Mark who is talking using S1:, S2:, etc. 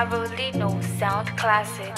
S1: Marvelino Sound Classic.